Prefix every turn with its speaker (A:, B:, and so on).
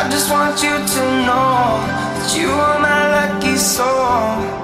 A: I just want you to know that you are my lucky soul.